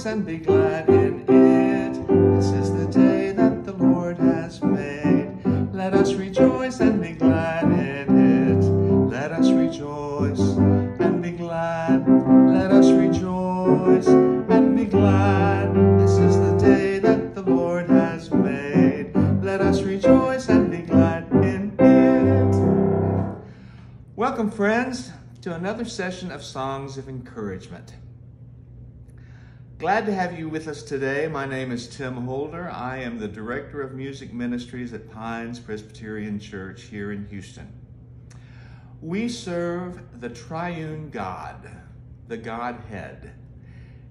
rejoice and be glad in it. This is the day that the Lord has made. Let us rejoice and be glad in it. Let us rejoice and be glad. Let us rejoice and be glad. This is the day that the Lord has made. Let us rejoice and be glad in it. Welcome, friends, to another session of Songs of Encouragement. Glad to have you with us today. My name is Tim Holder. I am the Director of Music Ministries at Pines Presbyterian Church here in Houston. We serve the triune God, the Godhead.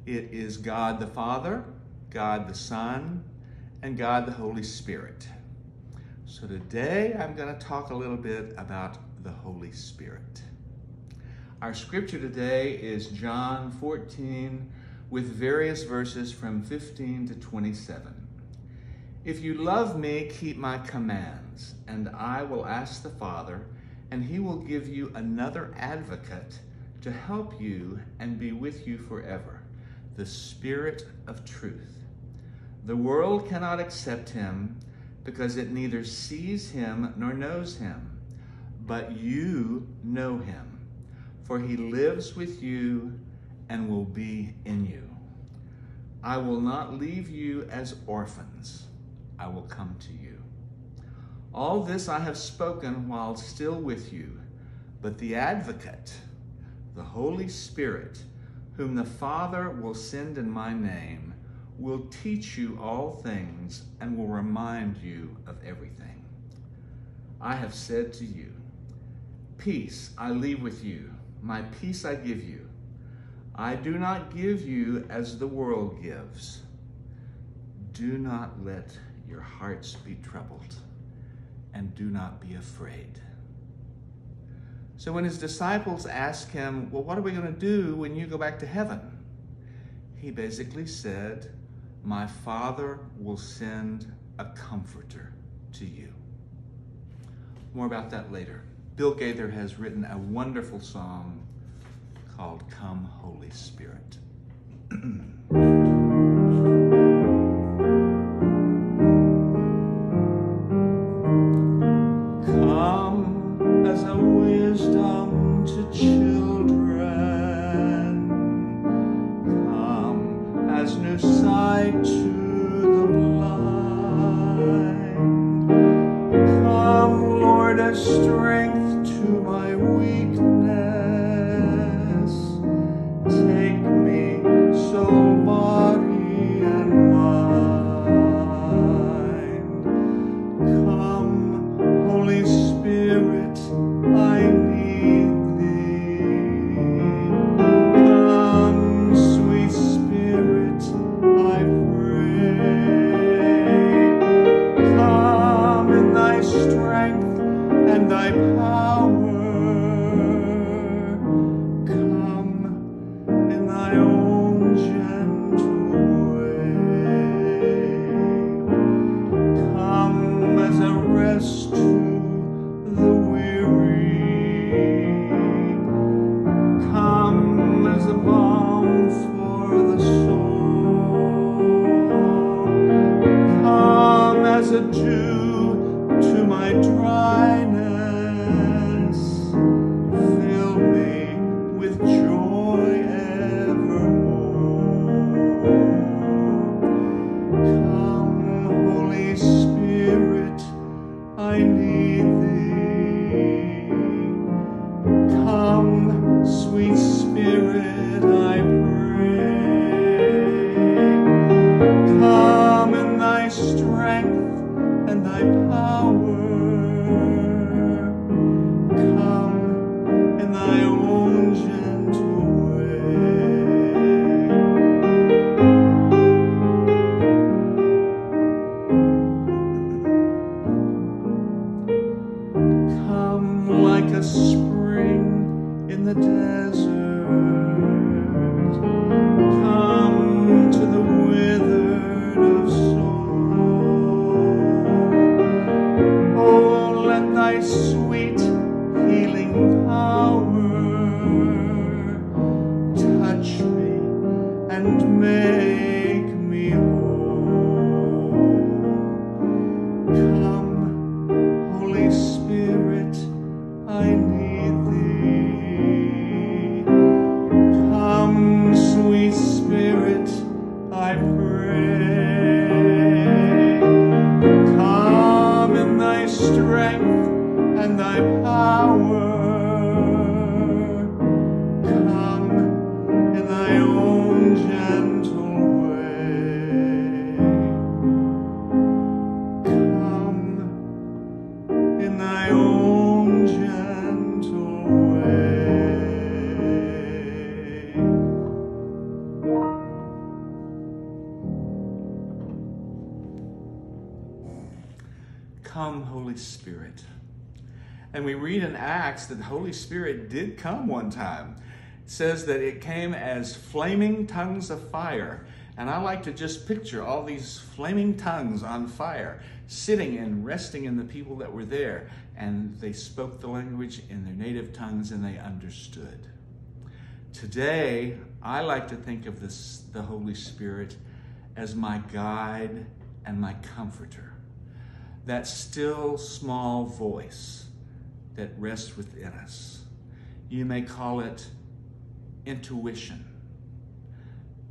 It is God the Father, God the Son, and God the Holy Spirit. So today I'm going to talk a little bit about the Holy Spirit. Our scripture today is John 14 with various verses from 15 to 27. If you love me, keep my commands, and I will ask the Father, and he will give you another advocate to help you and be with you forever, the Spirit of truth. The world cannot accept him because it neither sees him nor knows him, but you know him, for he lives with you and will be in you. I will not leave you as orphans. I will come to you. All this I have spoken while still with you, but the advocate, the Holy Spirit, whom the Father will send in my name, will teach you all things and will remind you of everything. I have said to you, Peace I leave with you, my peace I give you. I do not give you as the world gives. Do not let your hearts be troubled, and do not be afraid. So when his disciples asked him, Well, what are we going to do when you go back to heaven? He basically said, My Father will send a comforter to you. More about that later. Bill Gaither has written a wonderful song called Come Holy Spirit. thy power. time. Come, Holy Spirit. And we read in Acts that the Holy Spirit did come one time. It says that it came as flaming tongues of fire. And I like to just picture all these flaming tongues on fire, sitting and resting in the people that were there. And they spoke the language in their native tongues and they understood. Today, I like to think of this, the Holy Spirit as my guide and my comforter. That still small voice that rests within us. You may call it intuition.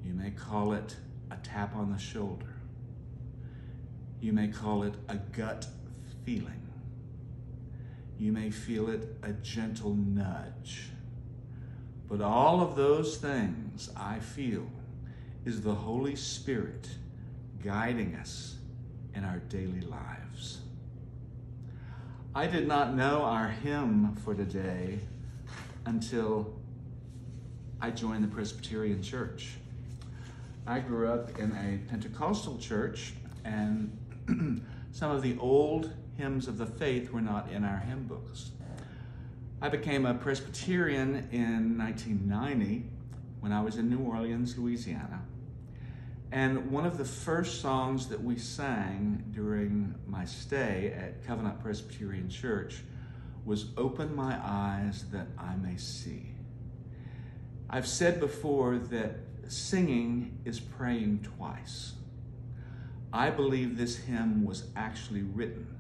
You may call it a tap on the shoulder. You may call it a gut feeling. You may feel it a gentle nudge. But all of those things I feel is the Holy Spirit guiding us in our daily lives. I did not know our hymn for today until I joined the Presbyterian Church. I grew up in a Pentecostal church, and some of the old hymns of the faith were not in our hymn books. I became a Presbyterian in 1990 when I was in New Orleans, Louisiana. And one of the first songs that we sang during my stay at Covenant Presbyterian Church was Open My Eyes That I May See. I've said before that singing is praying twice. I believe this hymn was actually written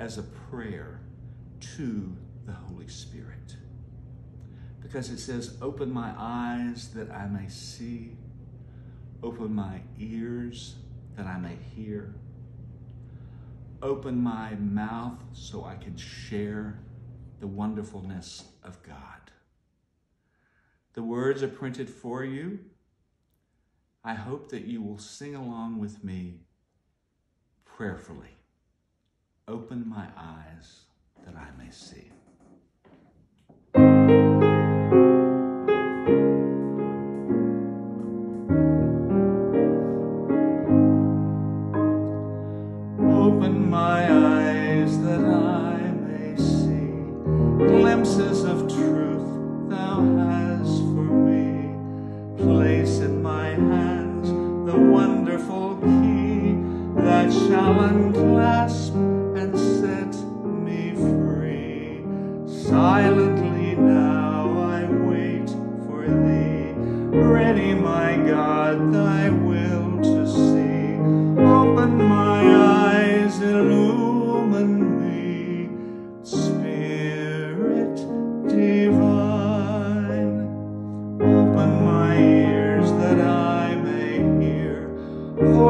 as a prayer to the Holy Spirit. Because it says, Open my eyes that I may see Open my ears that I may hear. Open my mouth so I can share the wonderfulness of God. The words are printed for you. I hope that you will sing along with me prayerfully. Open my eyes that I may see. Open my eyes that I may see glimpses of truth thou hast for me. Place in my hands the wonderful key that shall unclasp and set me free. Silently now I wait for thee. Ready, my God, thy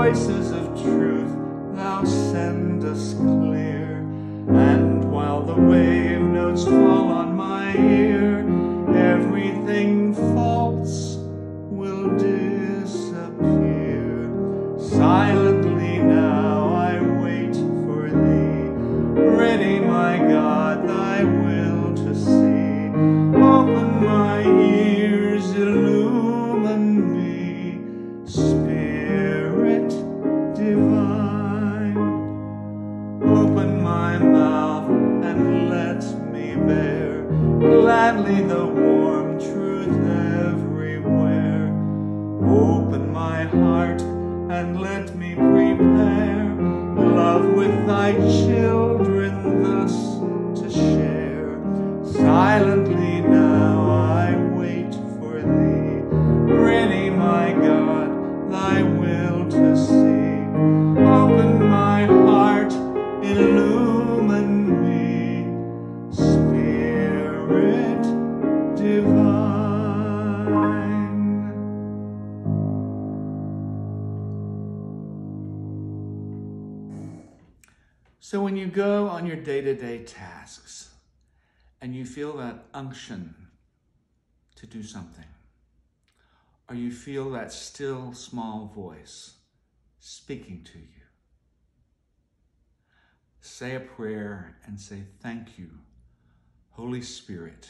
voices of truth thou send us clear. And while the wave notes fall on my ear, everything false will disappear. Silently now I wait for thee, ready, my God, thy will. Day to day tasks and you feel that unction to do something, or you feel that still small voice speaking to you, say a prayer and say, Thank you, Holy Spirit,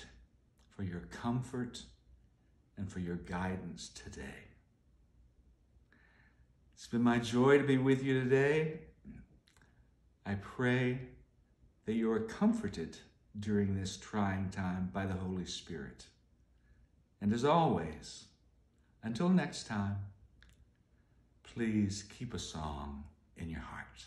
for your comfort and for your guidance today. It's been my joy to be with you today. I pray that you are comforted during this trying time by the Holy Spirit. And as always, until next time, please keep a song in your heart.